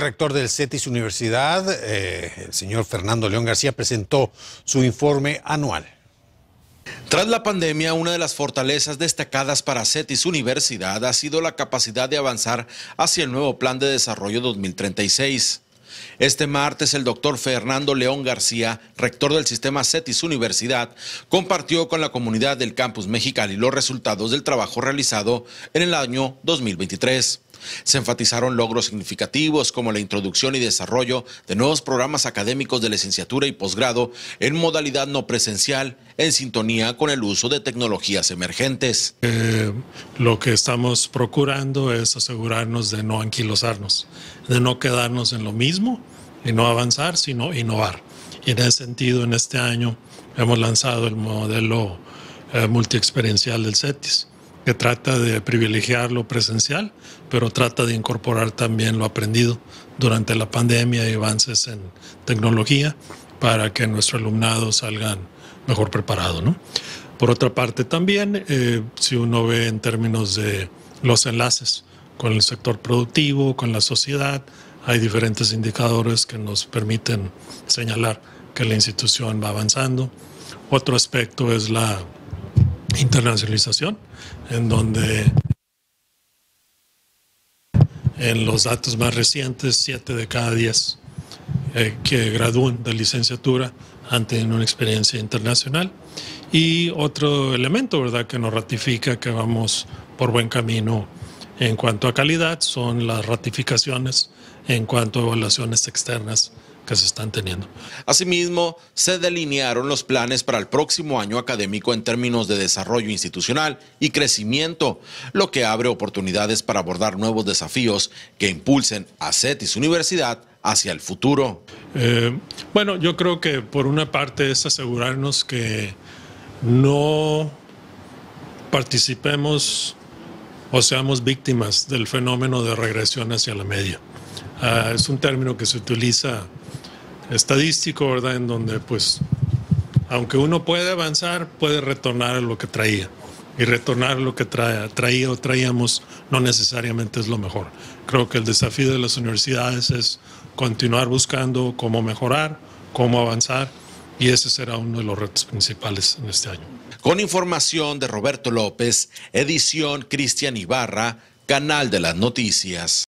Rector del CETIS Universidad, eh, el señor Fernando León García, presentó su informe anual. Tras la pandemia, una de las fortalezas destacadas para CETIS Universidad ha sido la capacidad de avanzar hacia el nuevo Plan de Desarrollo 2036. Este martes, el doctor Fernando León García, rector del sistema CETIS Universidad, compartió con la comunidad del campus Mexicali los resultados del trabajo realizado en el año 2023. Se enfatizaron logros significativos como la introducción y desarrollo de nuevos programas académicos de licenciatura y posgrado en modalidad no presencial, en sintonía con el uso de tecnologías emergentes. Eh, lo que estamos procurando es asegurarnos de no anquilosarnos, de no quedarnos en lo mismo y no avanzar, sino innovar. Y en ese sentido, en este año hemos lanzado el modelo eh, multiexperiencial del CETIS que trata de privilegiar lo presencial, pero trata de incorporar también lo aprendido durante la pandemia y avances en tecnología para que nuestro alumnado salgan mejor preparado. ¿no? Por otra parte también, eh, si uno ve en términos de los enlaces con el sector productivo, con la sociedad, hay diferentes indicadores que nos permiten señalar que la institución va avanzando. Otro aspecto es la internacionalización, en donde en los datos más recientes, 7 de cada 10 eh, que gradúan de licenciatura han tenido una experiencia internacional. Y otro elemento, ¿verdad?, que nos ratifica que vamos por buen camino en cuanto a calidad son las ratificaciones en cuanto a evaluaciones externas que se están teniendo. Asimismo, se delinearon los planes para el próximo año académico en términos de desarrollo institucional y crecimiento, lo que abre oportunidades para abordar nuevos desafíos que impulsen a CETIS Universidad hacia el futuro. Eh, bueno, yo creo que por una parte es asegurarnos que no participemos o seamos víctimas del fenómeno de regresión hacia la media. Ah, es un término que se utiliza estadístico, ¿verdad? En donde pues, aunque uno puede avanzar, puede retornar a lo que traía. Y retornar a lo que traía o traíamos no necesariamente es lo mejor. Creo que el desafío de las universidades es continuar buscando cómo mejorar, cómo avanzar, y ese será uno de los retos principales en este año. Con información de Roberto López, edición Cristian Ibarra, Canal de las Noticias.